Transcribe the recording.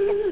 Mm-hmm.